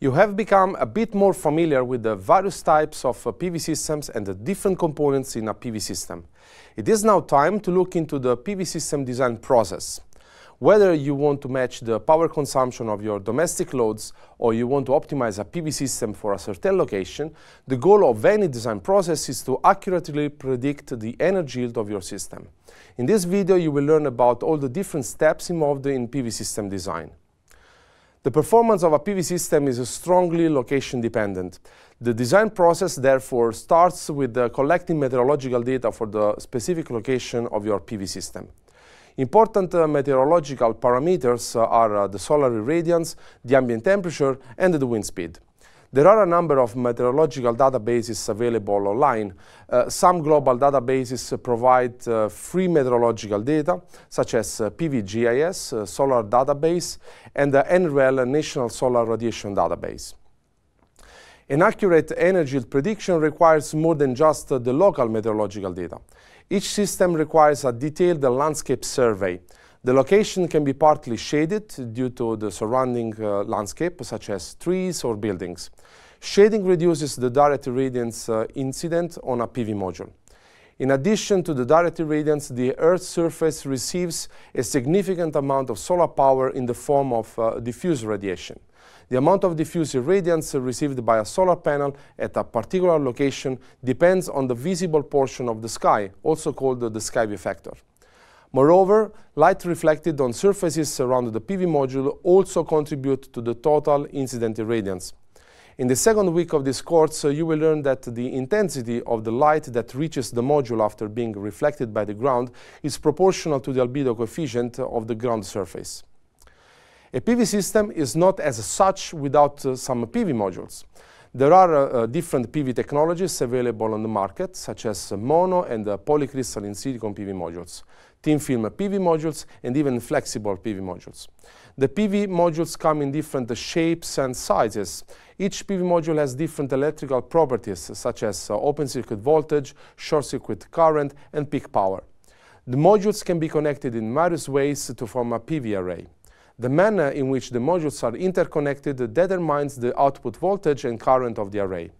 You have become a bit more familiar with the various types of uh, PV systems and the different components in a PV system. It is now time to look into the PV system design process. Whether you want to match the power consumption of your domestic loads or you want to optimize a PV system for a certain location, the goal of any design process is to accurately predict the energy yield of your system. In this video, you will learn about all the different steps involved in PV system design. The performance of a PV system is strongly location dependent. The design process therefore starts with collecting meteorological data for the specific location of your PV system. Important uh, meteorological parameters uh, are uh, the solar irradiance, the ambient temperature, and the wind speed. There are a number of meteorological databases available online. Uh, some global databases provide uh, free meteorological data, such as uh, PVGIS, uh, Solar Database, and the NREL National Solar Radiation Database. An accurate energy prediction requires more than just uh, the local meteorological data. Each system requires a detailed landscape survey the location can be partly shaded due to the surrounding uh, landscape, such as trees or buildings. Shading reduces the direct irradiance uh, incident on a PV module. In addition to the direct irradiance, the Earth's surface receives a significant amount of solar power in the form of uh, diffuse radiation. The amount of diffuse irradiance received by a solar panel at a particular location depends on the visible portion of the sky, also called the sky view factor. Moreover, light reflected on surfaces around the PV module also contribute to the total incident irradiance. In the second week of this course, uh, you will learn that the intensity of the light that reaches the module after being reflected by the ground is proportional to the albedo coefficient of the ground surface. A PV system is not as such without uh, some PV modules. There are uh, uh different PV technologies available on the market, such as mono and uh, polycrystalline silicon PV modules thin film PV modules, and even flexible PV modules. The PV modules come in different shapes and sizes. Each PV module has different electrical properties, such as open circuit voltage, short circuit current, and peak power. The modules can be connected in various ways to form a PV array. The manner in which the modules are interconnected determines the output voltage and current of the array.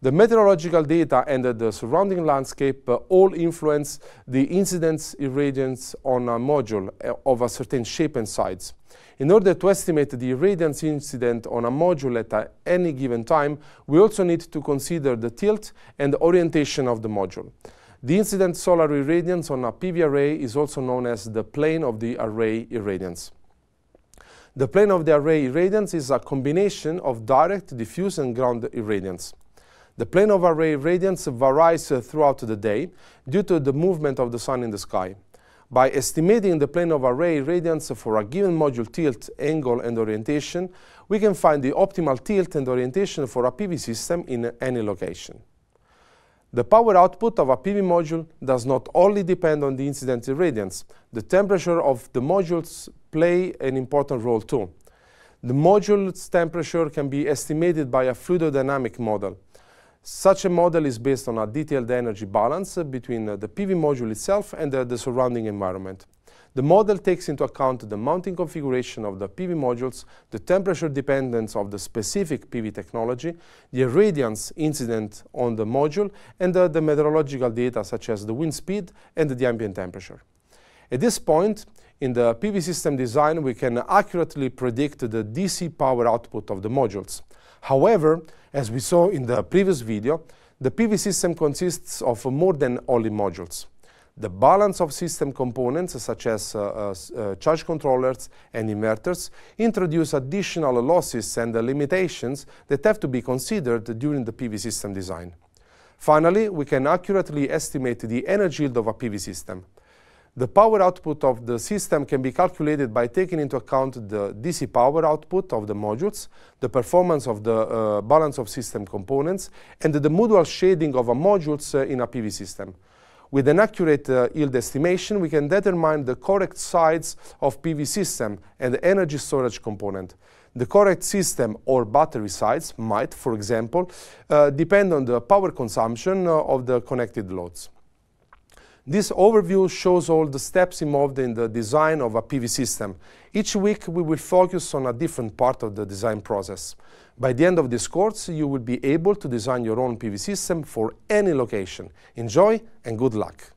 The meteorological data and the surrounding landscape uh, all influence the incidence irradiance on a module uh, of a certain shape and size. In order to estimate the irradiance incident on a module at any given time, we also need to consider the tilt and the orientation of the module. The incident solar irradiance on a PV array is also known as the plane of the array irradiance. The plane of the array irradiance is a combination of direct, diffuse, and ground irradiance. The plane of array irradiance varies uh, throughout the day due to the movement of the sun in the sky. By estimating the plane of array irradiance for a given module tilt, angle, and orientation, we can find the optimal tilt and orientation for a PV system in any location. The power output of a PV module does not only depend on the incident irradiance. The temperature of the modules play an important role too. The module's temperature can be estimated by a fluidodynamic model. Such a model is based on a detailed energy balance between uh, the PV module itself and uh, the surrounding environment. The model takes into account the mounting configuration of the PV modules, the temperature dependence of the specific PV technology, the irradiance incident on the module, and uh, the meteorological data such as the wind speed and the ambient temperature. At this point, in the PV system design, we can accurately predict the DC power output of the modules. However, as we saw in the previous video, the PV system consists of more than only modules. The balance of system components, such as uh, uh, uh, charge controllers and inverters, introduce additional losses and limitations that have to be considered during the PV system design. Finally, we can accurately estimate the energy yield of a PV system. The power output of the system can be calculated by taking into account the DC power output of the modules, the performance of the uh, balance of system components, and the modal shading of a modules uh, in a PV system. With an accurate uh, yield estimation, we can determine the correct size of PV system and the energy storage component. The correct system or battery size might, for example, uh, depend on the power consumption uh, of the connected loads. This overview shows all the steps involved in the design of a PV system. Each week we will focus on a different part of the design process. By the end of this course, you will be able to design your own PV system for any location. Enjoy and good luck!